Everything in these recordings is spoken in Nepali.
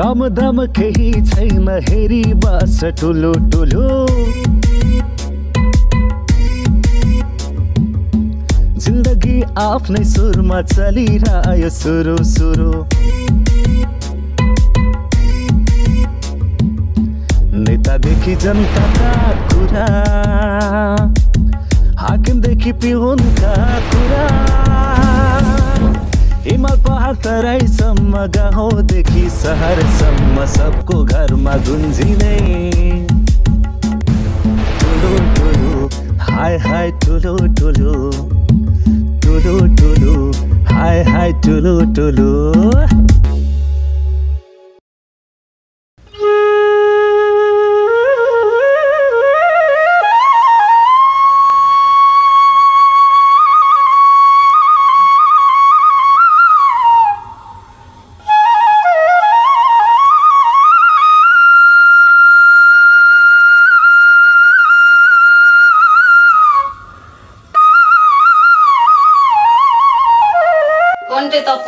काम दाम केही छैन हेरी बस ठुलो ठुलो जिन्दगी आफ्नै सुरमा चलिरह्यो सुरु सुरु। नेतादेखि जनताका कुरा हाकिमदेखि पिहुनका कुरा। हिमाल पहाड तराईसम्म मगहो देखी जगमगाउँदेखि सहरसम्म सबको घरमा गुन्जिने टुलू टुलू, हाय हाय, टुलू टुलू। टुलू टुलू, हाय हाय, टुलू टुलू।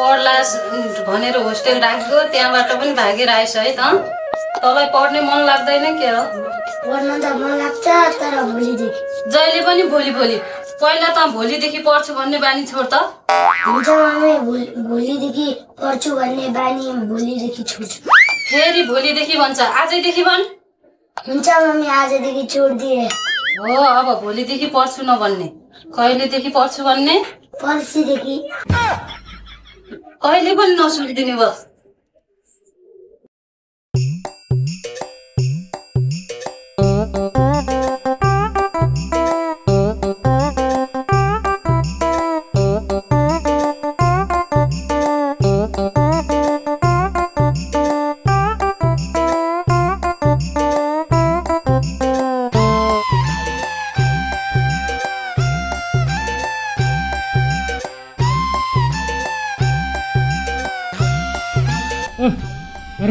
कन्टे त पढ्ला भनेर होस्टेल राखेको त्यहाँबाट पनि भागेर आएछ है त। तँलाई पढ्ने मन लाग्दैन के हो? पढ्न त मन लाग्छ तर भोलिदेखि। जहिले पनि भोलि भोलि। पहिला त भोलिदेखि पढ्छु भन्ने बानी छोड त। हुन्छ भोलि भोलिदेखि पढ्छु भन्ने बानी भोलिदेखि छुट्छु फेरि भोलिदेखि भन्छ। आजैदेखि भन्। हुन्छ मम्मी आजदेखि छोडिदिए। हो अब भोलिदेखि पढ्छु नभन्ने। कहिलेदेखि पढ्छु भन्ने? पर्सिदेखि। कहिले पनि नसुनिदिने बस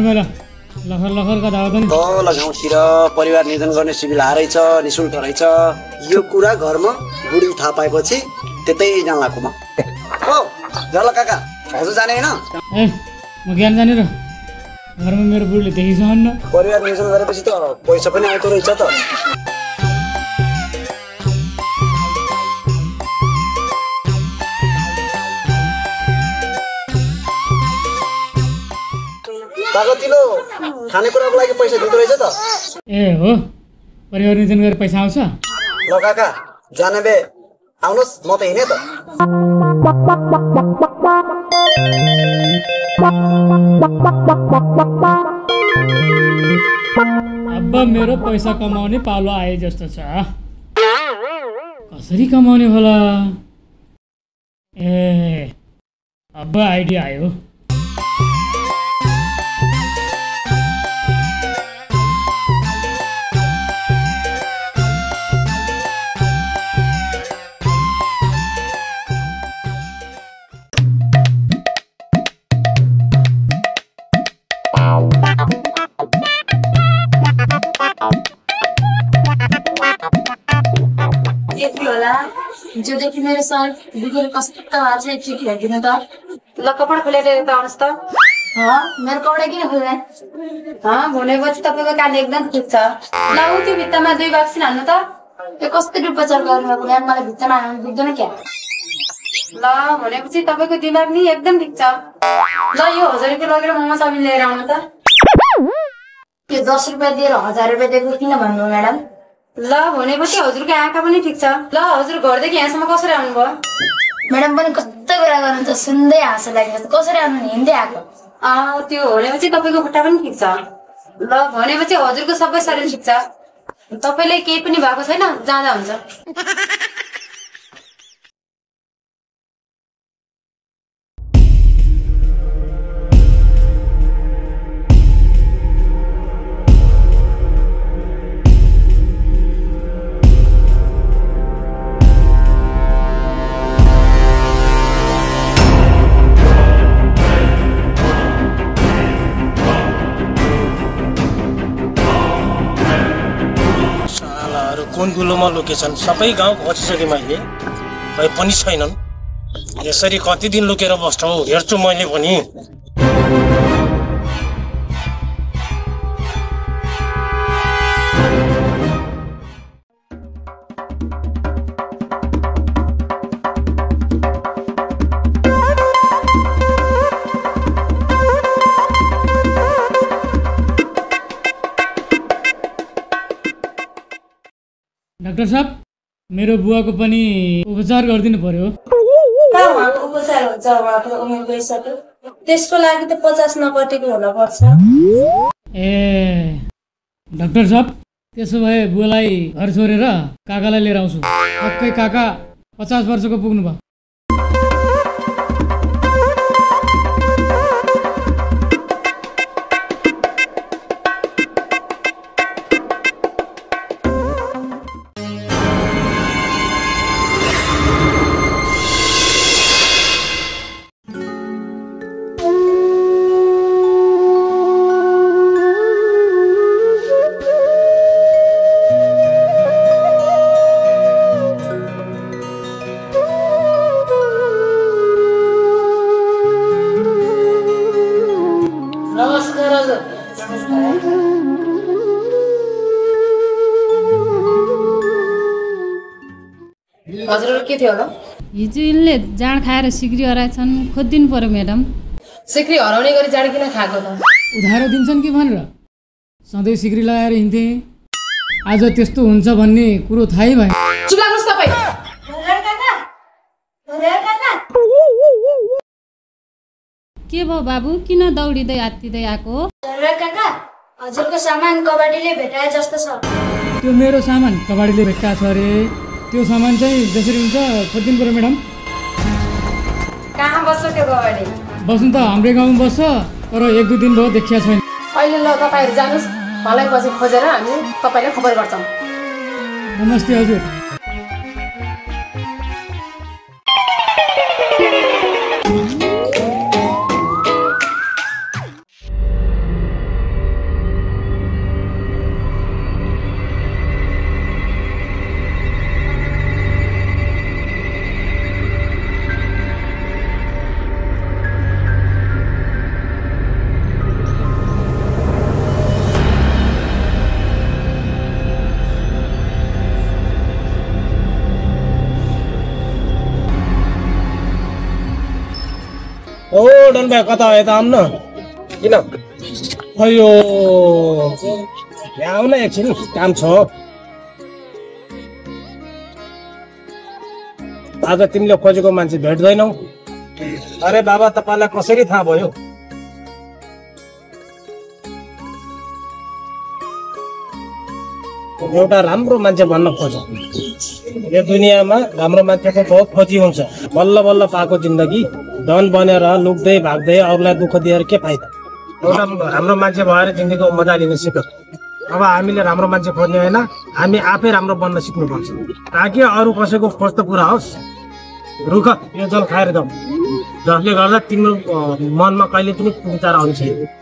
ल लखर लखरका धावा पनि। तल गाउँतिर परिवार निधन गर्ने सिभिल हारैछ निशुल्क रहेछ। यो कुरा घरमा बुढी थाहा पाएपछि त्यतै जान्लाको म। हो जल काका हजुर जाने होइन? ए म ज्ञान जाने र। घरमा मेरो बुढीले देखिसहन्न परिवार निधन गरेपछि त पैसा पनि आउँदो रहेछ त। कागतिलो खानेकुराको लागि पैसा दिँदो रहेछ त। ए हो। परिवार निधन गरेर पैसा आउँछ? ल काका जाने बे आउनुहोस् म त हिँडेँ त। अब मेरो पैसा कमाउने पालो आए जस्तो छ। कसरी कमाउने होला? ए अब आइडिया आयो। हिजोदेखि मेरो सर बिग्रेर कस्तो छ एकचोटि हेरिदिनु त ल कपडा खोलेर आउनुहोस् त मेरो कपडा किन खोल्ने भनेपछि तपाईँको कान एकदम ठिक छ ल ऊ त्यो भित्तामा दुई भ्याक्सिन हाल्नु त त्यो कस्तो डुप्पचार गर्नुभएको बिहान मलाई भित्तामा हाल्नु दिँदैन क्या ल भनेपछि तपाईँको दिमाग नि एकदम ठिक छ ल यो हजार रुपियाँ लगेर मोमो चाउमिन लिएर आउनु त त्यो दस रुपियाँ दिएर हजार रुपियाँ दिएको किन भन्नु म्याडम ल भनेपछि हजुरको आँखा पनि ठिक छ। ल हजुर घरदेखि यहाँसम्म कसरी आउनुभयो? म्याडम पनि कस्तो कुरा गर्नुहुन्छ सुन्दै हाँसो लागेको छ कसरी आउनु हिँड्दै आएको। त्यो भनेपछि तपाईँको खुट्टा पनि ठिक छ। ल भनेपछि हजुरको सबै शरीर ठिक छ। तपाईँलाई केही पनि भएको छैन? जाँदा हुन्छ। कुन कुलोमा लुकेछन्? सबै गाउँ खोजिसकेँ मैले। खै पनि छैनन्। यसरी कति दिन लुकेर बस्छौ? हेर्छु मैले पनि। डाक्टर साहब मेरो बुवाको पनि उपचार गरिदिनु पर्यो। उपचार हुन्छ? उहाँको उमेर गइसक्यो। त्यसको लागि त पचास हुनपर्छ। ए डाक्टर साहब त्यसो भए बुवालाई घर छोडेर काकालाई लिएर आउँछु। पक्कै काका पचास वर्षको पुग्नु भयो हजुर के थियो होला? हिजो यिनले जाँड खाएर सिक्री हराएछन् खोजिदिनु पर्यो म्याडम। सिक्री हराउने गरी जाँड किन खाएको त उधारो दिन्छन् कि भनेर? सधैँ सिक्री लगाएर हिँड्थे? आज त्यस्तो हुन्छ भन्ने कुरो थाहै भएन। चुप लाग्नुहोस् तपाईँ। के भयो बाबु? किन दौडिँदै आत्तिँदै आएको? हजुरको सामान कबाडीले भेटाए जस्तो छ। त्यो मेरो सामान कबाडीले भेट्टा छ अरे। त्यो सामान चाहिँ जसरी हुन्छ खोजिदिनु पऱ्यो म्याडम। कहाँ बस्छ त्यो गवाडी? बस्नु त हाम्रै गाउँमा बस्छ तर एक दुई दिन भयो देखिया छैन। अहिले ल तपाईँहरू जानुहोस् मलाई पछि खोजेर हामी तपाईँलाई खबर गर्छौँ। नमस्ते हजुर। ओ डन भाइ कता यता आउनु न किन अयो यहाँ आउन एकछिन काम छ आज तिमीले खोजेको मान्छे भेट्दैनौ अरे बाबा तपाईँलाई कसरी थाहा भयो एउटा राम्रो मान्छे भन्न खोज यो दुनियाँमा राम्रो मान्छेको बहुत खोजी हुन्छ। बल्ल बल्ल पाएको जिन्दगी धन बनेर लुक्दै भाग्दै अरूलाई दुःख दिएर के फाइदा? एउटा राम्रो मान्छे भएर जिन्दगीको मजा लिन सिक अब हामीले राम्रो मान्छे खोज्ने होइन हामी आफै राम्रो बन्न सिक्नुपर्छ। ताकि अरू कसैको खोज त होस्। रुख यो जल खाएर जाऊ जसले गर्दा तिम्रो मनमा कहिले पनि विचार आउने छैन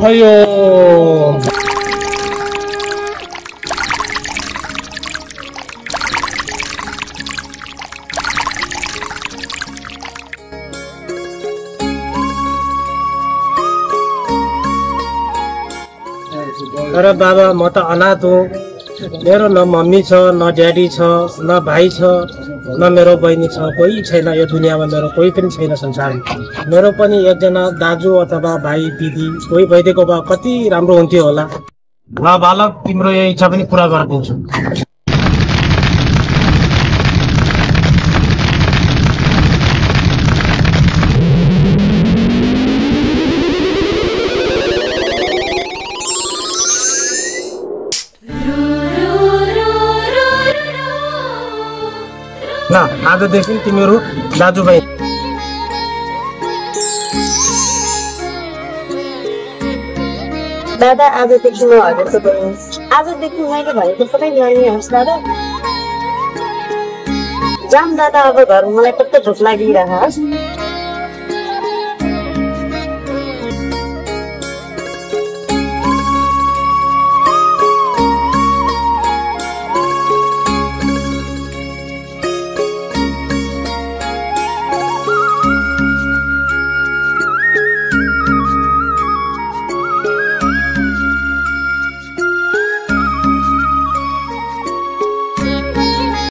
अयो तर बाबा म त। अनाथ हो मेरो न मम्मी छ न ड्याडी छ न भाइ छ न मेरो बहिनी छ कोही छैन यो दुनियाँमा मेरो कोही पनि छैन संसारमा। मेरो पनि एकजना दाजु अथवा भाइ दिदी कोही भइदिएको भए कति राम्रो हुन्थ्यो होला। ल बालक तिम्रो यो इच्छा पनि पुरा गरिदिन्छु आजदेखि तिमीहरू दाजुभाइ दादा आजदेखि म हजुरको बहिनी आजदेखि मैले भनेको सबै गर्नुहोस् दादा। जाम दादा अब घर मलाई कस्तो भोक लागिरहेछ